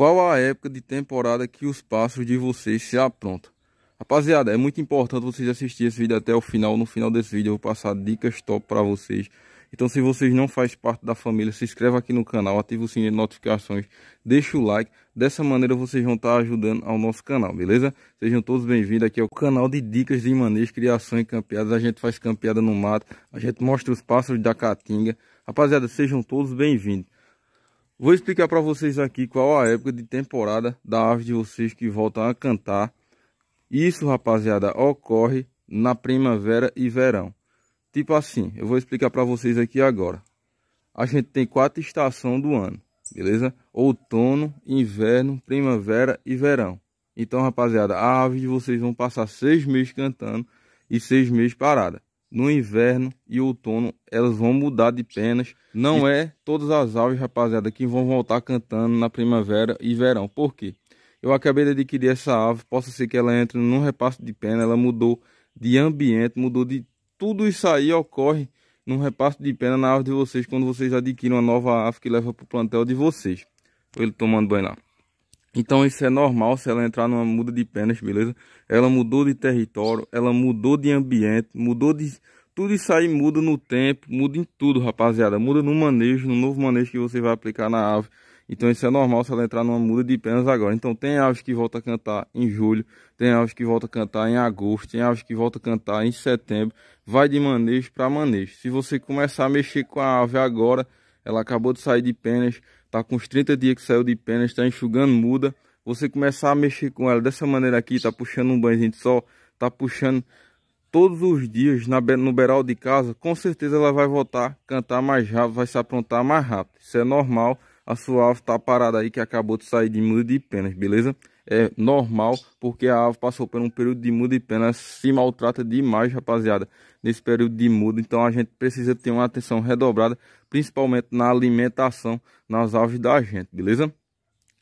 qual a época de temporada que os pássaros de vocês se aprontam. Rapaziada, é muito importante vocês assistirem esse vídeo até o final. No final desse vídeo eu vou passar dicas top para vocês. Então se vocês não fazem parte da família, se inscreva aqui no canal, ative o sininho de notificações, deixa o like. Dessa maneira vocês vão estar ajudando ao nosso canal, beleza? Sejam todos bem-vindos aqui ao canal de dicas de manejo, criação e campeadas. A gente faz campeada no mato, a gente mostra os pássaros da caatinga. Rapaziada, sejam todos bem-vindos. Vou explicar para vocês aqui qual a época de temporada da ave de vocês que voltam a cantar. Isso, rapaziada, ocorre na primavera e verão. Tipo assim, eu vou explicar para vocês aqui agora. A gente tem quatro estações do ano, beleza? Outono, inverno, primavera e verão. Então, rapaziada, a ave de vocês vão passar seis meses cantando e seis meses parada no inverno e outono elas vão mudar de penas. Não é todas as aves, rapaziada, que vão voltar cantando na primavera e verão. Por quê? Eu acabei de adquirir essa ave, possa ser que ela entre num repasto de pena, ela mudou de ambiente, mudou de... Tudo isso aí ocorre num repasto de pena na ave de vocês, quando vocês adquirem uma nova ave que leva para o plantel de vocês. Ele tomando banho lá. Então isso é normal se ela entrar numa muda de penas, beleza? Ela mudou de território, ela mudou de ambiente, mudou de... Tudo isso aí muda no tempo, muda em tudo, rapaziada. Muda no manejo, no novo manejo que você vai aplicar na ave. Então isso é normal se ela entrar numa muda de penas agora. Então tem aves que voltam a cantar em julho, tem aves que voltam a cantar em agosto, tem aves que voltam a cantar em setembro. Vai de manejo para manejo. Se você começar a mexer com a ave agora, ela acabou de sair de penas, tá com uns 30 dias que saiu de penas, está enxugando muda. Você começar a mexer com ela dessa maneira aqui, tá puxando um banhozinho de sol, tá puxando todos os dias na, no beral de casa, com certeza ela vai voltar cantar mais rápido, vai se aprontar mais rápido. Isso é normal, a sua ave tá parada aí que acabou de sair de muda de penas, beleza? É normal, porque a ave passou por um período de muda de penas, se maltrata demais, rapaziada, nesse período de muda. Então a gente precisa ter uma atenção redobrada, principalmente na alimentação nas aves da gente, beleza?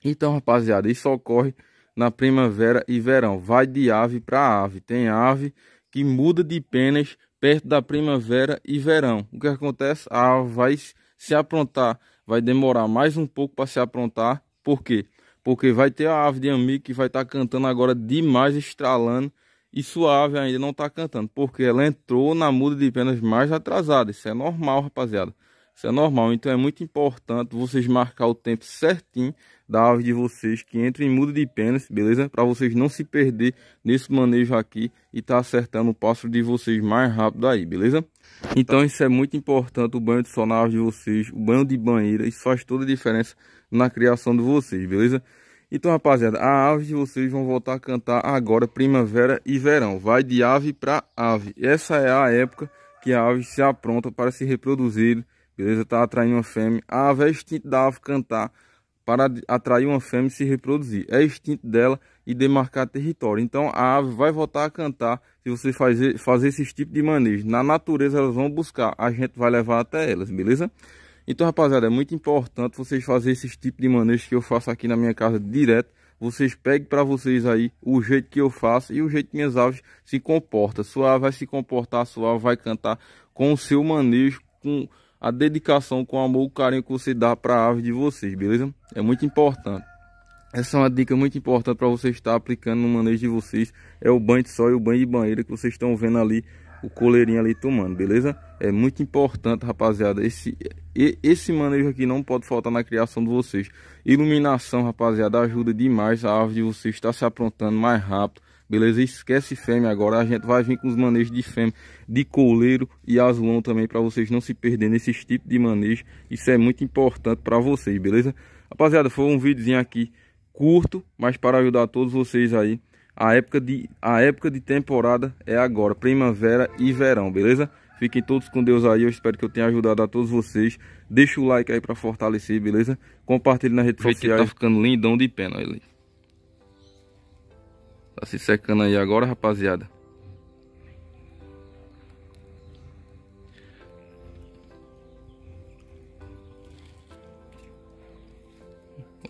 Então, rapaziada, isso ocorre na primavera e verão. Vai de ave para ave. Tem ave que muda de penas perto da primavera e verão. O que acontece? A ave vai se aprontar, vai demorar mais um pouco para se aprontar. Por quê? Porque vai ter a ave de amigo que vai estar tá cantando agora demais, estralando, e sua ave ainda não está cantando, porque ela entrou na muda de penas mais atrasada. Isso é normal, rapaziada. Isso é normal, então é muito importante vocês marcar o tempo certinho da ave de vocês que entra em muda de penas, beleza? Para vocês não se perder nesse manejo aqui e tá acertando o pássaro de vocês mais rápido aí, beleza? Então isso é muito importante, o banho de sol na ave de vocês, o banho de banheira, isso faz toda a diferença na criação de vocês, beleza? Então, rapaziada, a ave de vocês vão voltar a cantar agora primavera e verão. Vai de ave para ave. Essa é a época que a ave se apronta para se reproduzir beleza? Tá atraindo uma fêmea. A ave é instinto da ave cantar para atrair uma fêmea e se reproduzir. É instinto dela e demarcar território. Então a ave vai voltar a cantar se você fazer, fazer esse tipo de manejo. Na natureza elas vão buscar, a gente vai levar até elas, beleza? Então, rapaziada, é muito importante vocês fazerem esse tipo de manejo que eu faço aqui na minha casa direto. Vocês peguem para vocês aí o jeito que eu faço e o jeito que minhas aves se comportam. Sua ave vai se comportar, sua ave vai cantar com o seu manejo, com a dedicação, com o amor, o carinho que você dá para a ave de vocês, beleza? É muito importante. Essa é uma dica muito importante para você estar aplicando no manejo de vocês. É o banho de sol e o banho de banheira que vocês estão vendo ali, o coleirinho ali tomando, beleza? É muito importante, rapaziada. Esse, esse manejo aqui não pode faltar na criação de vocês. Iluminação, rapaziada, ajuda demais a ave de vocês estar se aprontando mais rápido Beleza? Esquece fêmea agora. A gente vai vir com os manejos de fêmea, de coleiro e azulão também para vocês não se perderem nesses tipos de manejo. Isso é muito importante para vocês, beleza? Rapaziada, foi um videozinho aqui curto, mas para ajudar todos vocês aí. A época de, a época de temporada é agora, primavera e verão, beleza? Fiquem todos com Deus aí, eu espero que eu tenha ajudado a todos vocês. Deixa o like aí para fortalecer, beleza? Compartilhe nas redes sociais. Tá ficando lindão de pena, ali. Tá se secando aí agora, rapaziada.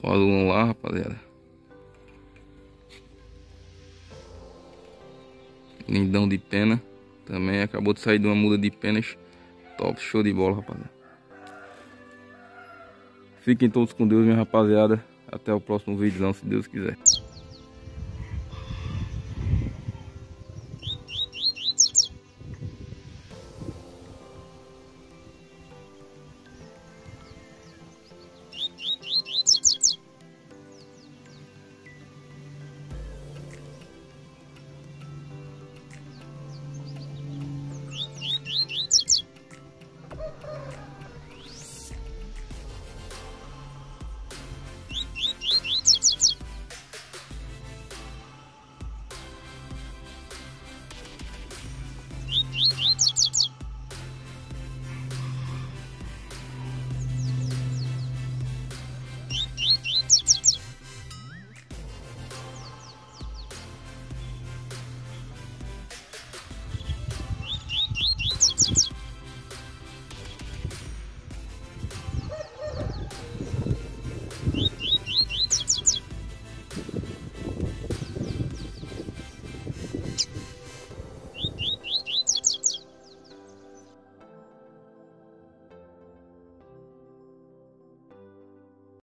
O aluno lá, rapaziada. Lindão de pena. Também acabou de sair de uma muda de penas. Top, show de bola, rapaziada. Fiquem todos com Deus, minha rapaziada. Até o próximo vídeo, se Deus quiser.